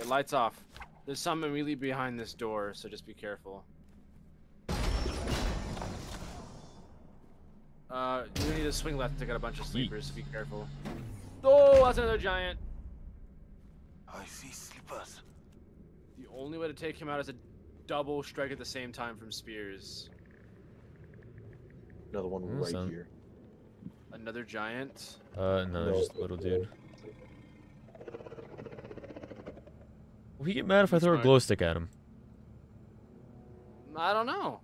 Okay, lights off. There's some immediately behind this door, so just be careful. Uh, you need to swing left to get a bunch of sleepers, so be careful. Oh, that's another giant. I see sleepers. The only way to take him out is a double strike at the same time from spears. Another one right son. here. Another giant. Uh, no, No. just a little dude. Will he get mad if I throw a glow stick at him? I don't know.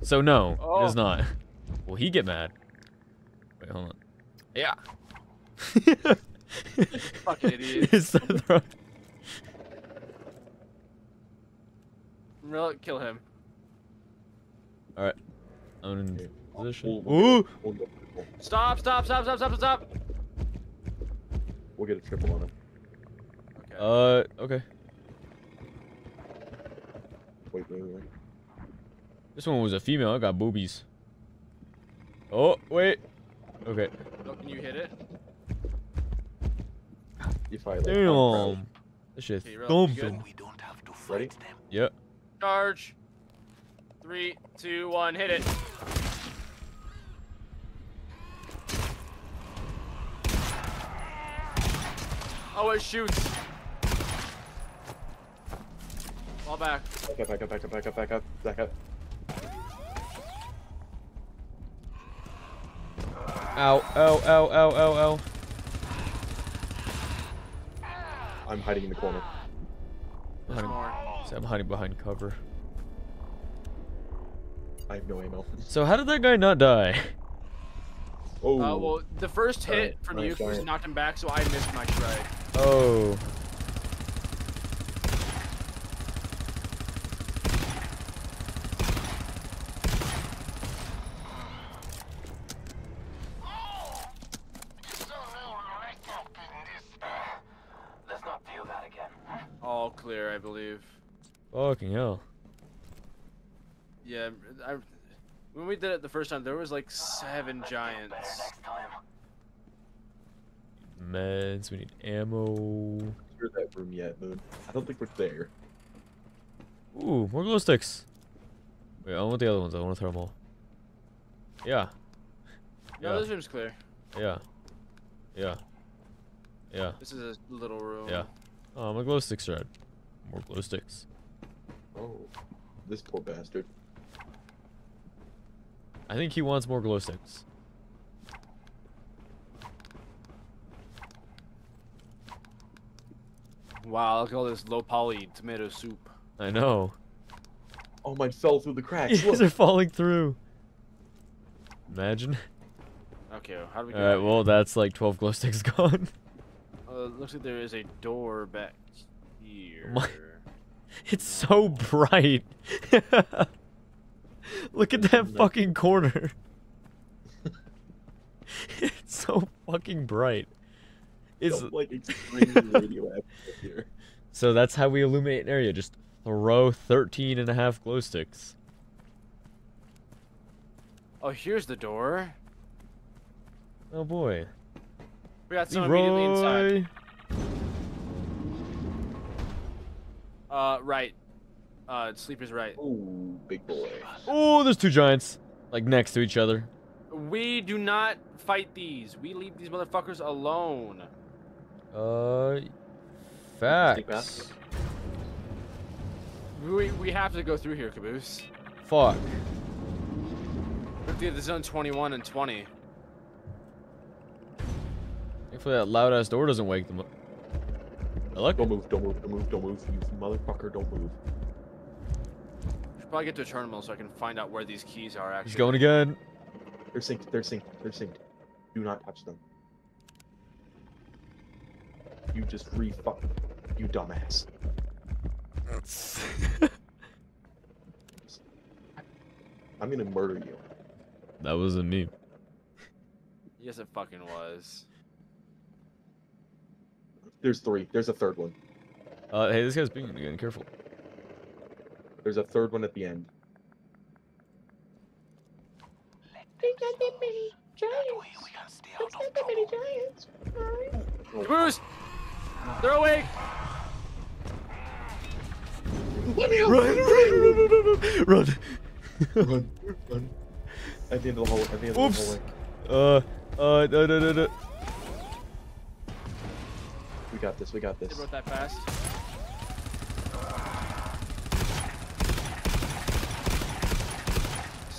So no, he does Oh. not. Will he get mad? Wait, hold on. Yeah. Fucking idiot. It's the throw- Real, kill him. All right. I'm in position. Ooh! we'll, get, we'll, Stop! Stop! Stop! Stop! Stop! Stop! We'll get a triple on him. Okay. Uh, okay. Wait, wait, wait. This one was a female. I got boobies. Oh, wait. Okay. Oh, can you hit it? If I like, Damn. This shit's Okay, Rel, you good? thumping. We don't have to Ready? them. Yep. Charge. Three, two, one, hit it. Oh, it shoots. Fall back. Back up, back up, back up, back up, back up, back up. Ow, ow, ow, ow, ow, ow. I'm hiding in the corner. There's more. So I'm hiding behind cover. I have no ammo. So how did that guy not die? Oh, Uh, well, the first hit Alright, from alright, you was knocked him back, so I missed my strike. Oh. Let's not feel that again. All clear, I believe. Fucking hell. Yeah, I, when we did it the first time, there was like seven giants. Next time. Meds, we need ammo. You're that room yet, Moon. I don't think we're there. Ooh, more glow sticks. Wait, I want the other ones. I want to throw them all. Yeah. No, Yeah. this room's clear. Yeah. Yeah. Yeah. This is a little room. Yeah. Oh, my glow sticks are out. More glow sticks. Oh, this poor bastard. I think he wants more glow sticks. Wow, look at all this low poly tomato soup. I know. Oh, mine fell through the cracks. These Look. are falling through. Imagine. Okay, how do we? get Alright, out of well, that's like 12 glow sticks gone. Uh, looks like there is a door back here. My- It's so bright. Look at that fucking corner. it's so fucking bright. It's Felt like extremely radioactive here. so that's how we illuminate an area. Just throw 13 and a half glow sticks. Oh, here's the door. Oh boy. We got some immediately inside. Uh, right. Uh, sleeper's right. Oh, big boy. Oh, there's two giants like next to each other. We do not fight these. We leave these motherfuckers alone. Uh, Stick facts. We, we have to go through here, Caboose. Fuck. We have to get the zone 21 and 20. Hopefully that loud ass door doesn't wake them up. I like Don't move, don't move, don't move, don't move. You motherfucker, don't move. Should probably get to a terminal so I can find out where these keys are. Actually, He's going again. They're synced, they're synced, they're synced. Do not touch them. You just re fuck. You dumbass. I'm gonna murder you. that wasn't me. Yes, it fucking was. There's three. There's a third one. Uh, hey, this guy's being again. Careful. There's a third one at the end. That way we can stay out of trouble. Boost! They're awake! Let me Run, run, run, run, run, run. At the end of the hallway. At the end Oops. of the hallway. Uh, uh, no, no, no, no. We got this. We got They this. wrote that fast.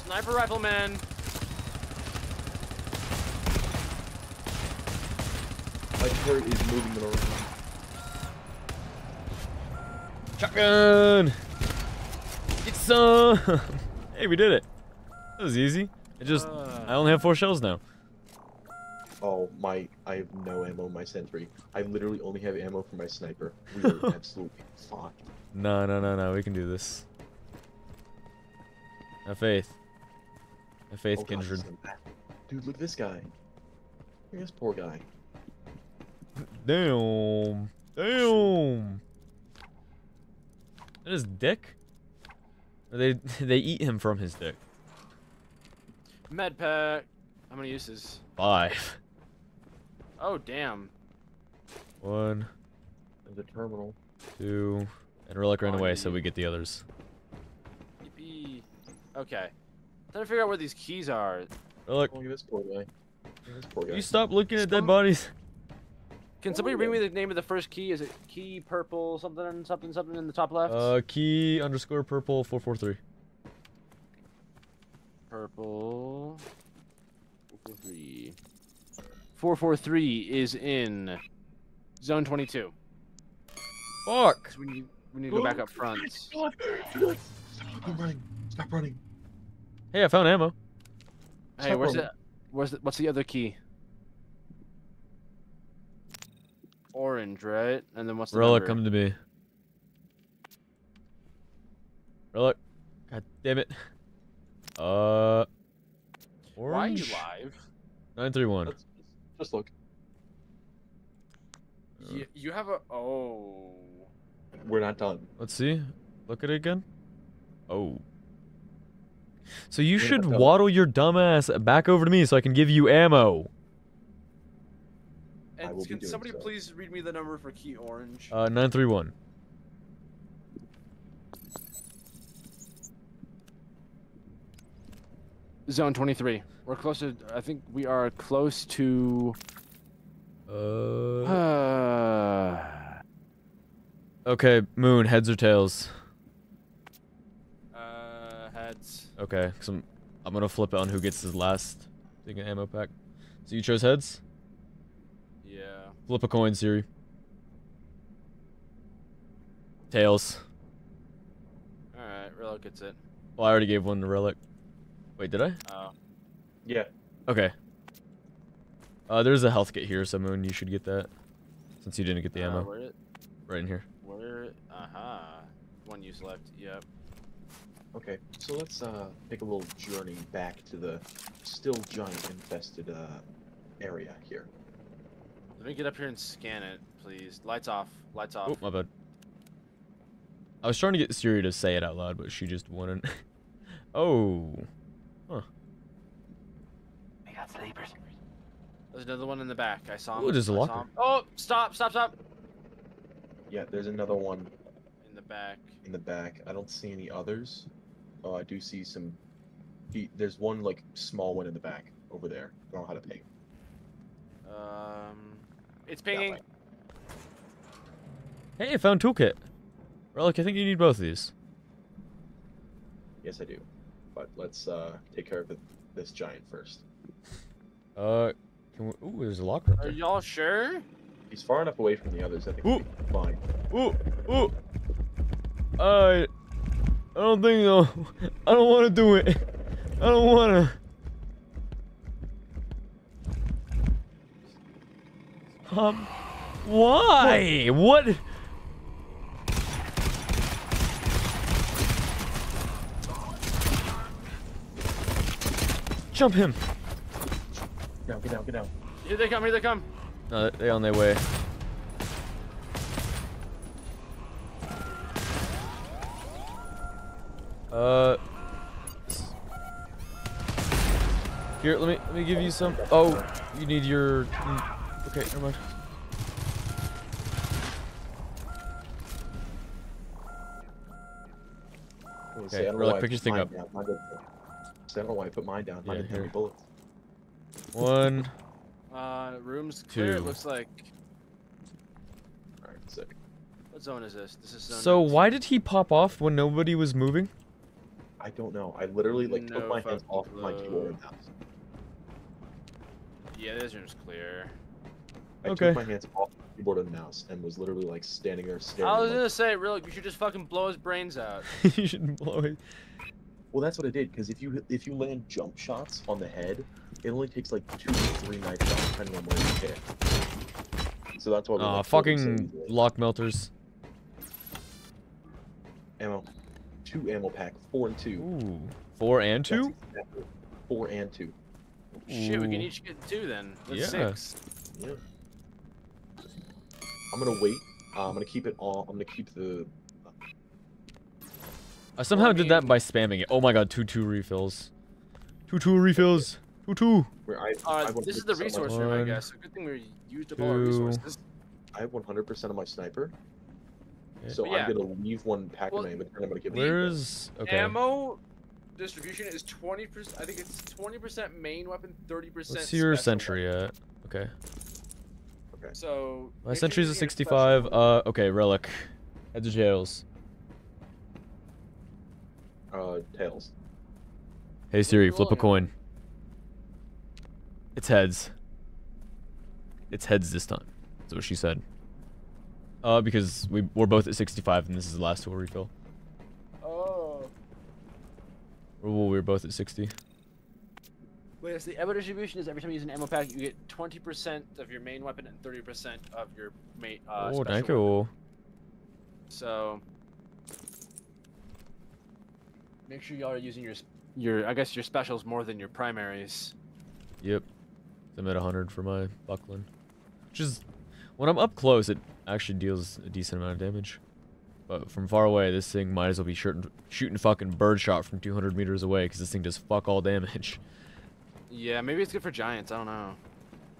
Sniper rifleman. My turret is moving them around. Shotgun! Get some! hey, we did it. That was easy. It just, Uh. I only have four shells now. Oh my! I have no ammo in my sentry. I literally only have ammo for my sniper. We are absolutely fucked. No, no, no, no, we can do this. Have faith. Have faith, Oh, kindred. this is bad. Dude, look at this guy. Look at this poor guy. Damn. Damn. That is dick? Or they they eat him from his dick. Med pack. How many uses? Five. Oh, damn. One, There's a terminal. two, and Relic ran away, so we get the others. Yippee. Okay. Trying to figure out where these keys are. Relic, Oh, look at this poor guy. Look at this poor guy. you stop looking at dead bodies. Can somebody read me the name of the first key? Is it key purple something something something in the top left? Uh, key underscore purple four four three. Purple. 443. 443 is in zone 22. Fuck. So we need, we need to go back up front. Stop running! Stop running! Hey, I found ammo. Hey, Stop where's running. the where's the, what's the other key? Orange, right? And then what's the Relic, number? come to me. Relic. God damn it. Uh. Orange? Why are you live? Nine three one. Let's just look. You, you have a oh. We're not done. Let's see. Look at it again. Oh. So you We're should waddle your dumbass back over to me so I can give you ammo. I And will be can doing somebody so. please read me the number for key orange? Uh, nine three one. Zone 23. We're close to. I think we are close to. Uh. Uh, Okay, Moon. Heads or tails? uh heads. Okay, cause I'm, I'm gonna flip it on who gets his last thing ammo pack. So you chose heads. Yeah. Flip a coin, Siri. Tails. All right. Relo gets it. Well, I already gave one to Relic. Wait, did I? Oh. Yeah. Okay. Uh, there's a health kit here, so Moon, you should get that. Since you didn't get the uh, ammo. Where? it- Right in here. Where? Uh huh. One use left. Yep. Okay. So let's uh take a little journey back to the still giant infested uh area here. Let me get up here and scan it, please. Lights off. Lights off. Oh, my bad. I was trying to get Siri to say it out loud, but she just wouldn't. oh. Huh. We got sleepers. There's another one in the back. I saw him. Ooh, there's a I saw locker. Oh, stop! Stop! Stop! Yeah, there's another one In the back. in the back. I don't see any others. Oh, I do see some. There's one like small one in the back over there. I don't know how to ping. Um, it's That pinging. Hey, I found toolkit. Relic, I think you need both of these. Yes, I do. But let's uh take care of the, this giant first. Uh, can we, ooh, there's a locker up Are y'all sure? He's far enough away from the others. I think we'll fine. Ooh, ooh. I, I don't think so. I don't want to do it. I don't want to. Um, why? What? Jump him. Get down, get down, get down. Here they come. Here they come. No, they're on their way. Uh. Here, let me let me give you some. Oh, you need your. Okay, never mind. Okay, okay really picking your thing up. Down. I don't know why I put mine down. Mine yeah, didn't bullets. One. Uh, room's clear. Two. It looks like. All right, sick. What zone is this? This is zone. So why did he pop off when nobody was moving? I don't know. I literally like no took my hands off my keyboard. Yeah, this room's clear. I Okay. took my hands off the keyboard and mouse and was literally like standing there staring. I was like- gonna say, really, you should just fucking blow his brains out. you should blow it. Well, that's what I did because if you if you land jump shots on the head, it only takes like two to three knife shots depending on where you hit. So that's why. we, Aw, like, killed him so fucking lock melters. ammo, two ammo pack, four and two. Ooh. Four and That's two? exactly- Four and two. Shit, we can each get two then. That's Yeah. six. Yeah. I'm gonna wait. Uh, I'm gonna keep it all. I'm gonna keep the. I somehow did that by spamming it. Oh my god, two two refills. Two two refills. Two two. Where I. I this is the 100% of my- resource room, I guess. So good thing we used up all our resources. I have 100% of my sniper, Yeah. so Yeah. I'm gonna leave one pack Well, in my inventory. and I'm gonna give it. to Where's okay? Ammo distribution is 20%. I think it's 20% main weapon, 30% Let's see your special sentry weapon. at. Okay. So. My make sure sentry's you're a 65. special- Uh okay, relic. Heads or tails. Uh, tails. Hey Siri, flip a coin. It's heads. It's heads this time. That's what she said. Uh, because we we're both at 65 and this is the last tool refill. Oh. Well, we were both at 60. Wait, yes, the ammo distribution is every time you use an ammo pack, you get 20% of your main weapon and 30% of your main. Uh, oh, thank weapon. you. So. Make sure y'all are using your, your, I guess your specials more than your primaries. Yep. I'm at 100 for my Buckland. Which is, when I'm up close, it actually deals a decent amount of damage. But from far away, this thing might as well be shooting, shooting fucking birdshot from 200 meters away, because this thing does fuck all damage. Yeah, maybe it's good for giants. I don't know.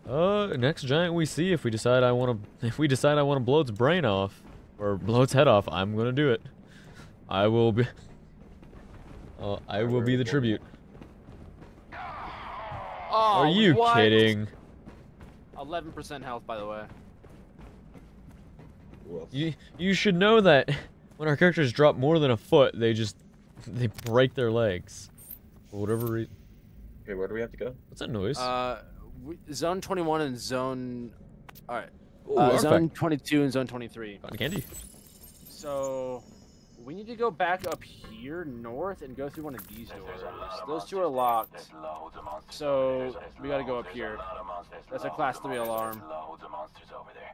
Uh, next giant we see, if we decide I want to, if we decide I want to blow its brain off, or blow its head off, I'm gonna do it. I will be. Uh, I will be the tribute. Oh, Are you what? kidding? 11% health, by the way. You you should know that when our characters drop more than a foot, they just they break their legs. For whatever reason. Okay, where do we have to go? What's that noise? Uh, we, zone 21 and zone. All right. Ooh, uh, artifact. zone 22 and zone 23. Cotton candy. So we need to go back up here north and go through one of these doors. a lot of Those two are locked. There's loads of monsters So, over there. There's we gotta go up here. lot That's a class three alarm. there's Loads of monsters over there.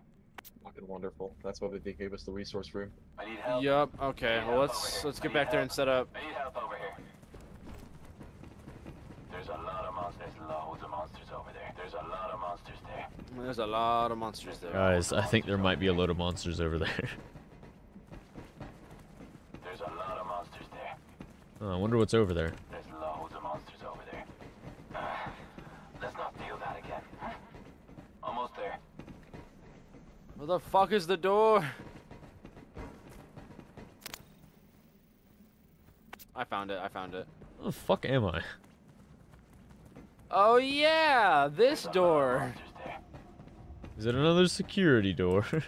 Fucking wonderful. That's why they gave us the resource room. I need help. Yup. Okay. Well, let's let's get back there and set up. I need help over here. There's a lot of monsters. There's loads of monsters over there. There's a lot of monsters there. There's a lot of monsters there. Guys, I think there might be a load of monsters over there. There's a lot of monsters there. Oh, I wonder what's over there. There's loads of monsters over there. Uh, let's not feel that again. huh? Almost there. Where the fuck is the door? I found it. I found it. Where the fuck am I? Oh yeah, this There's a door. Monsters there. Is it another security door?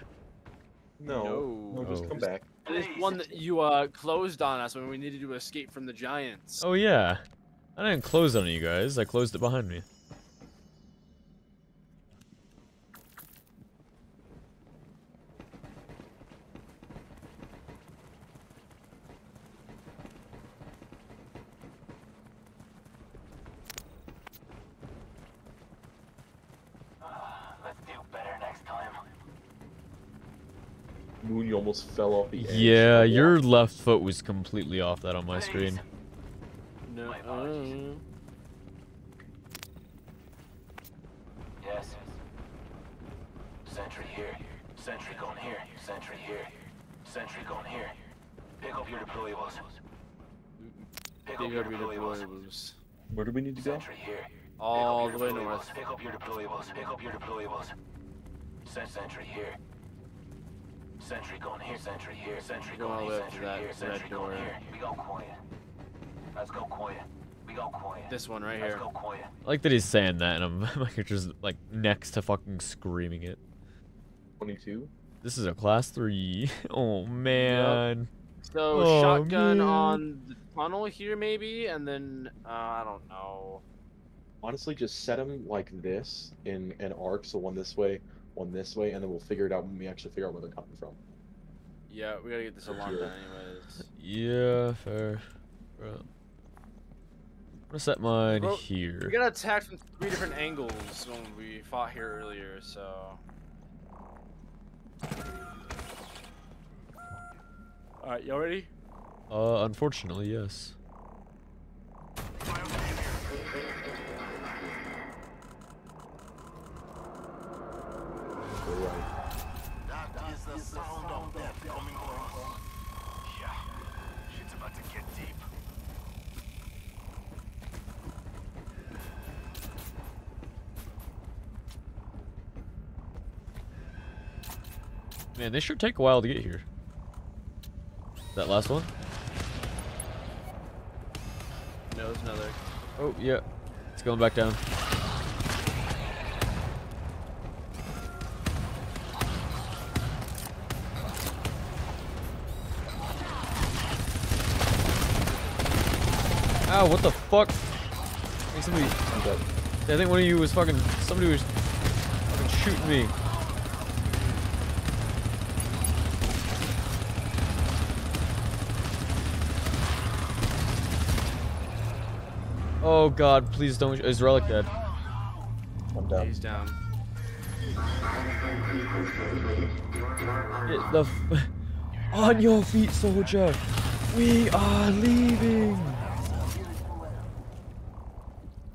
No. No. No, just Oh. come back. It is one that you uh closed on us when we needed to escape from the giants. oh yeah. I didn't close on you guys. I closed it behind me. Let's do better next time. Moon, you almost fell off the edge. Yeah, the your left foot was completely off that on my screen. No. My uh, Yes. Sentry here. Sentry going here. Sentry here. Sentry going here. Pick up your deployables. Pick up your deployables. deployables. Where do we need to go? Sentry here. All the way north. Pick up your deployables. Pick up your deployables. Sentry here. Sentry going here. Sentry here. Sentry Go all going here. way up to Sentry that here. red Sentry going door. here. We go quiet. Let's go quiet. We go quiet. This one right Let's here. go quiet. I like that he's saying that, and I'm like just like next to fucking screaming it. 22. This is a class three. Oh man. So Oh, shotgun man. on the tunnel here maybe, and then uh, I don't know. Honestly, just set them like this in an arc, so one this way, one this way, and then we'll figure it out when we actually figure out where they're coming from. Yeah, we gotta get this alarm Here. done anyways. Yeah, fair. Bro. I'm gonna set mine Bro, here. We got attacked from three different angles when we fought here earlier, so. Alright, y'all ready? Uh, unfortunately, yes. That is the sound of death coming for us. Yeah, shit's about to get deep. Man, they sure take a while to get here. That last one? No, there's another. Oh, yeah. It's going back down. Ow, what the fuck? I think somebody, I'm dead. I think one of you was fucking, somebody was fucking shooting me. Oh god, please don't, is Relic dead? I'm down. he's down. Get the f- on your feet, soldier. We are leaving.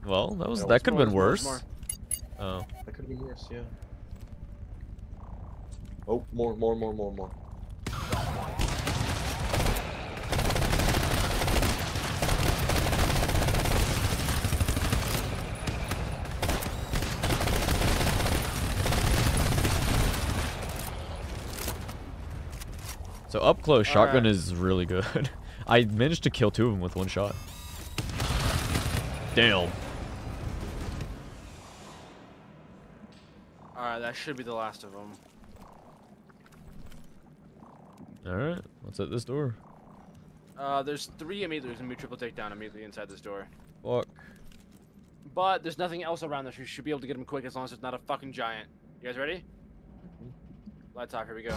Well, that was Yeah, that could have been worse. more, Oh, That could have been worse, yeah. Oh, more, more, more, more, more. so up close, shotgun Alright. is really good. I managed to kill two of them with one shot. Damn. Alright, that should be the last of them. All right, what's at this door? Uh, there's three immediately. There's gonna be triple takedown immediately inside this door. Fuck. But there's nothing else around this. We should be able to get him quick as long as it's not a fucking giant. You guys ready? Lights off. Here we go.